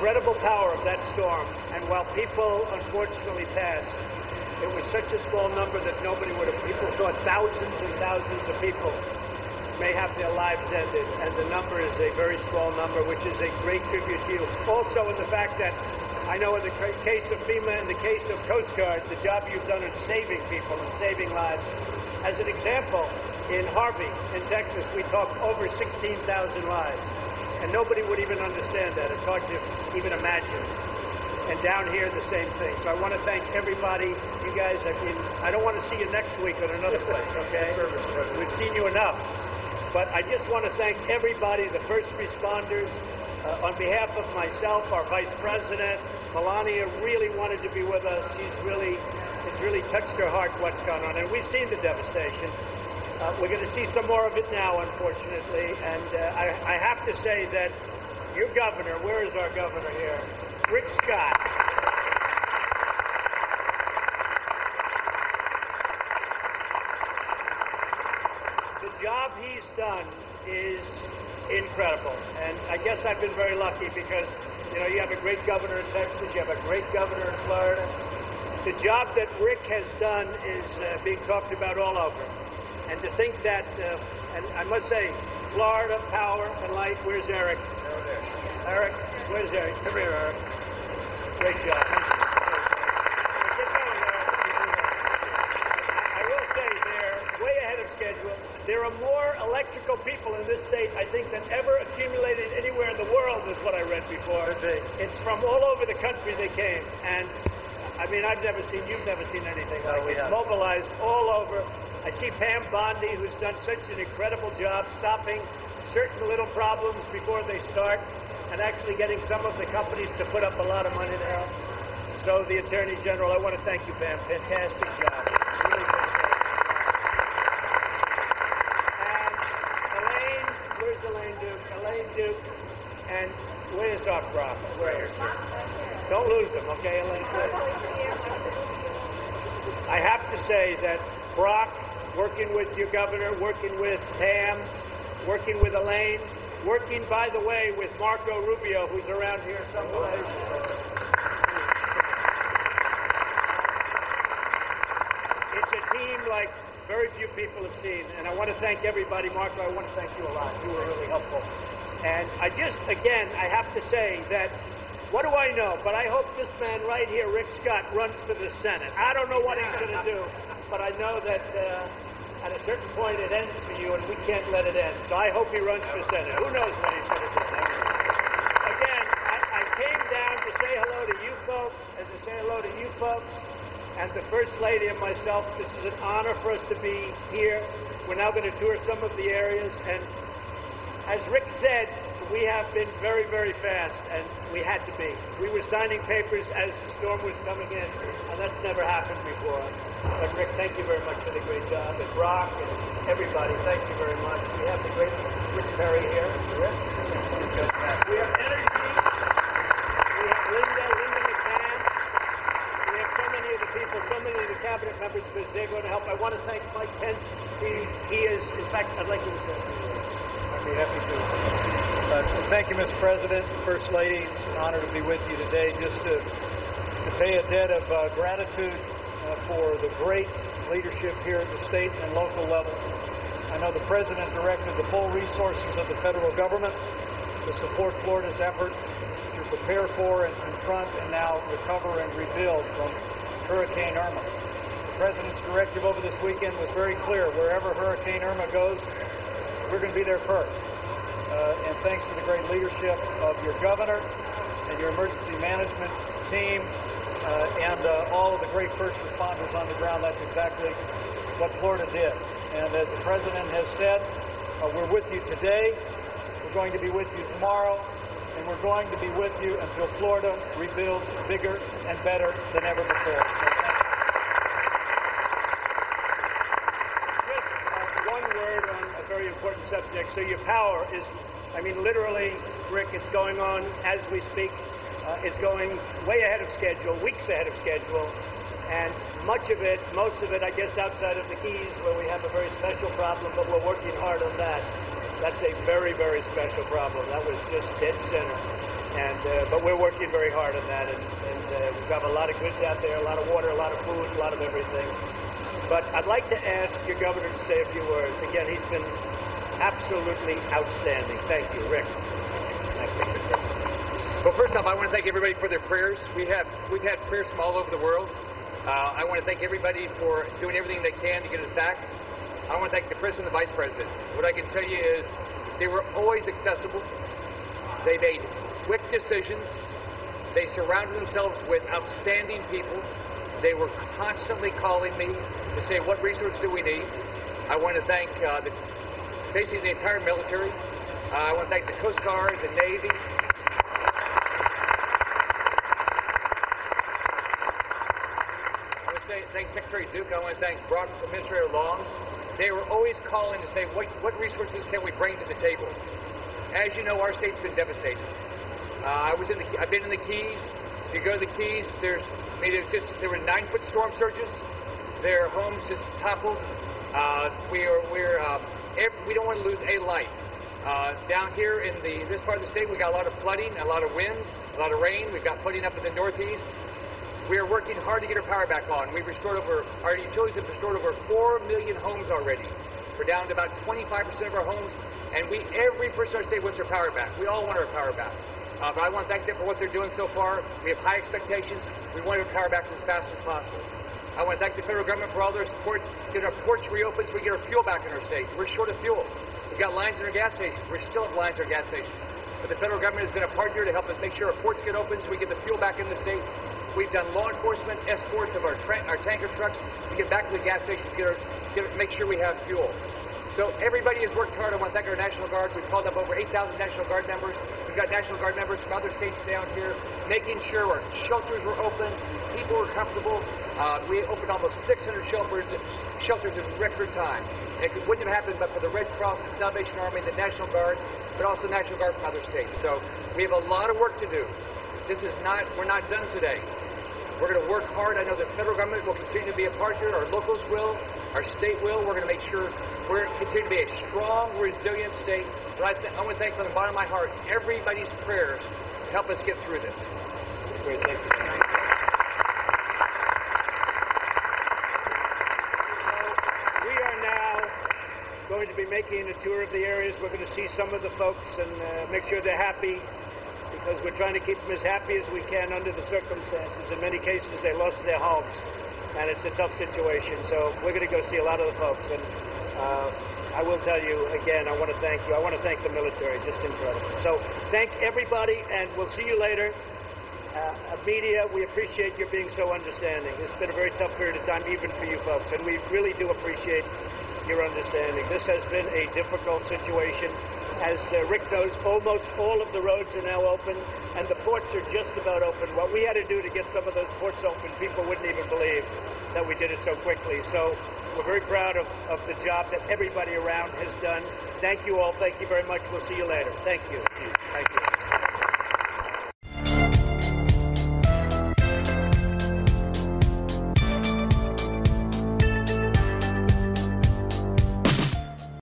incredible power of that storm. And while people unfortunately passed, it was such a small number that nobody would have. People thought thousands and thousands of people may have their lives ended, and the number is a very small number, which is a great tribute to you. Also, in the fact that I know in the case of FEMA, and the case of Coast Guard, the job you've done in saving people and saving lives. As an example, in Harvey, in Texas, we talked over 16,000 lives. And nobody would even understand that. It's hard to even imagine. And down here, the same thing. So I want to thank everybody. You guys, I mean, I don't want to see you next week at another place, okay? We've seen you enough. But I just want to thank everybody, the first responders. Uh, on behalf of myself, our Vice President, Melania really wanted to be with us. She's really, it's really touched her heart what's gone on. And we've seen the devastation. Uh, we're going to see some more of it now, unfortunately. And uh, I, I, have to say that your governor, where is our governor here? Rick Scott. The job he's done is incredible. And I guess I've been very lucky because, you know, you have a great governor in Texas, you have a great governor in Florida. The job that Rick has done is uh, being talked about all over. And to think that, uh, and I must say, Florida, power and light. Where's Eric? Over there. Eric, where's Eric? Come here, Eric. Great job. I will say they're way ahead of schedule. There are more electrical people in this state, I think, than ever accumulated anywhere in the world, is what I read before. It's from all over the country they came. And I mean, I've never seen, you've never seen anything No, like we it. haven't. Mobilized all over. I see Pam Bondi, who's done such an incredible job stopping certain little problems before they start and actually getting some of the companies to put up a lot of money to help. So the Attorney General, I want to thank you, Pam. Fantastic job. Really. And Elaine, where's Elaine Duke? Elaine Duke. And where's our prophet? Where is she? Don't lose them, okay, Elaine? I have to say that Brock, working with your governor, working with Pam, working with Elaine, working, by the way, with Marco Rubio, who's around here someplace. It's a team like very few people have seen, and I want to thank everybody. Marco, I want to thank you a lot. You were really helpful. And I just, again, I have to say that what do I know? But I hope this man right here, Rick Scott, runs for the Senate. I don't know what he's going to do, but I know that uh, at a certain point it ends for you, and we can't let it end. So I hope he runs for Senate. Who knows what he's going to do? Again, I, I came down to say hello to you folks and to say hello to you folks and the First Lady and myself. This is an honor for us to be here. We're now going to tour some of the areas, and as Rick said, we have been very, very fast, and we had to be. We were signing papers as the storm was coming in, and that's never happened before. But Rick, thank you very much for the great job, and Brock and everybody, thank you very much. We have the great Rick Perry here. Rick. We have energy. We have Linda, Linda McMahon. We have so many of the people, so many of the cabinet members, because they're going to help. I want to thank Mike Pence. He, he is, in fact, I'd like you to say. Be happy to. Uh, thank you, Mr. President, First Lady. It's an honor to be with you today just to, to pay a debt of uh, gratitude uh, for the great leadership here at the state and local level. I know the President directed the full resources of the federal government to support Florida's effort to prepare for and confront and now recover and rebuild from Hurricane Irma. The President's directive over this weekend was very clear. Wherever Hurricane Irma goes, we're going to be there first. Uh, and thanks to the great leadership of your governor and your emergency management team uh, and uh, all of the great first responders on the ground, that's exactly what Florida did. And as the President has said, uh, we're with you today, we're going to be with you tomorrow, and we're going to be with you until Florida rebuilds bigger and better than ever before. So thank you. Just uh, one word on a very important subject. So your power is, I mean, literally, Rick, it's going on as we speak. Uh, it's going way ahead of schedule, weeks ahead of schedule. And much of it, most of it, I guess, outside of the Keys, where we have a very special problem, but we're working hard on that. That's a very, very special problem. That was just dead center. And uh, but we're working very hard on that, and, and uh, we've got a lot of goods out there, a lot of water, a lot of food, a lot of everything. But I'd like to ask your governor to say a few words. Again, he's been absolutely outstanding. Thank you, Rick. Well, first off, I want to thank everybody for their prayers. We have we've had prayers from all over the world. Uh, I want to thank everybody for doing everything they can to get us back. I want to thank the president and the vice president. What I can tell you is they were always accessible. They made quick decisions. They surrounded themselves with outstanding people. They were constantly calling me to say, what resources do we need? I want to thank uh, the, basically the entire military. Uh, I want to thank the Coast Guard, the Navy, I want to say, thank Secretary Duke. I want to thank Brock, Administrator Long. They were always calling to say, what, what resources can we bring to the table? As you know, our state's been devastated. Uh, I was in the, I've been in the Keys. If you go to the Keys, there's, I mean, just, there were nine foot storm surges. Their homes just toppled. Uh, we are, we're, uh, every, we don't want to lose a life. Uh, down here in the this part of the state, we got a lot of flooding, a lot of wind, a lot of rain. We've got flooding up in the northeast. We are working hard to get our power back on. We've restored over our utilities have restored over four million homes already. We're down to about 25% of our homes, and we every person in our state wants their power back. We all want our power back. Uh, but I want to thank them for what they're doing so far. We have high expectations. We want our power back as fast as possible. I want to thank the federal government for all their support. Get our ports reopened so we get our fuel back in our state. We're short of fuel. We've got lines in our gas stations. We're still have lines in our gas stations. But the federal government has been a partner to help us make sure our ports get open so we get the fuel back in the state. We've done law enforcement escorts of our, tra- our tanker trucks to get back to the gas stations, get our, get, make sure we have fuel. So everybody has worked hard. I want to thank our National Guard. We've called up over 8,000 National Guard members. We've got National Guard members from other states down here, making sure our shelters were open, people were comfortable. Uh, we opened almost 600 shelters, shelters in record time. It wouldn't have happened but for the Red Cross, the Salvation Army, the National Guard, but also National Guard from other states. So we have a lot of work to do. This is not, we're not done today. We're going to work hard. I know the federal government will continue to be a partner. Our locals will. Our state will. We're going to make sure we're continue to be a strong, resilient state. But I, th- I want to thank from the bottom of my heart everybody's prayers to help us get through this. Great, thank you. We are now going to be making a tour of the areas. We're going to see some of the folks and uh, make sure they're happy because we're trying to keep them as happy as we can under the circumstances. In many cases, they lost their homes, and it's a tough situation. So we're going to go see a lot of the folks. And uh, I will tell you again, I want to thank you. I want to thank the military. Just incredible. So thank everybody, and we'll see you later. Uh, media, we appreciate your being so understanding. It's been a very tough period of time, even for you folks, and we really do appreciate your understanding. This has been a difficult situation. As uh, Rick knows, almost all of the roads are now open, and the ports are just about open. What we had to do to get some of those ports open, people wouldn't even believe that we did it so quickly. So we're very proud of, of the job that everybody around has done. Thank you all. Thank you very much. We'll see you later. Thank you. Thank you.